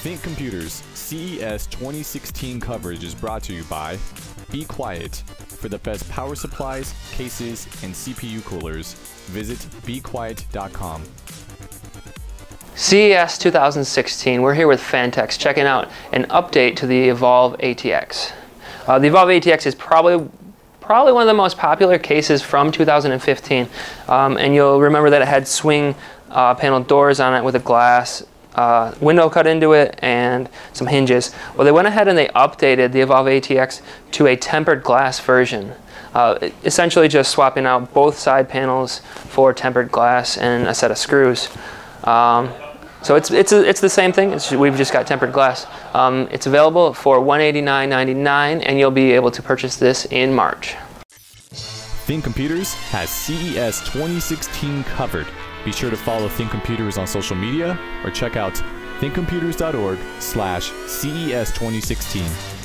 Think Computers CES 2016 coverage is brought to you by Be Quiet. For the best power supplies, cases, and CPU coolers, visit bequiet.com. CES 2016, we're here with Phanteks checking out an update to the Evolv ATX. Uh, the Evolv ATX is probably probably one of the most popular cases from 2015 um, and you'll remember that it had swing uh, panel doors on it with a glass uh, window cut into it and some hinges. Well, they went ahead and they updated the Evolv ATX to a tempered glass version. Uh, essentially just swapping out both side panels for tempered glass and a set of screws. Um, so it's, it's, it's the same thing, it's, we've just got tempered glass. Um, it's available for $189.99 and you'll be able to purchase this in March. Think Computers has CES 2016 covered. Be sure to follow Think Computers on social media or check out thinkcomputers.org slash CES 2016.